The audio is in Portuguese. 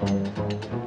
Música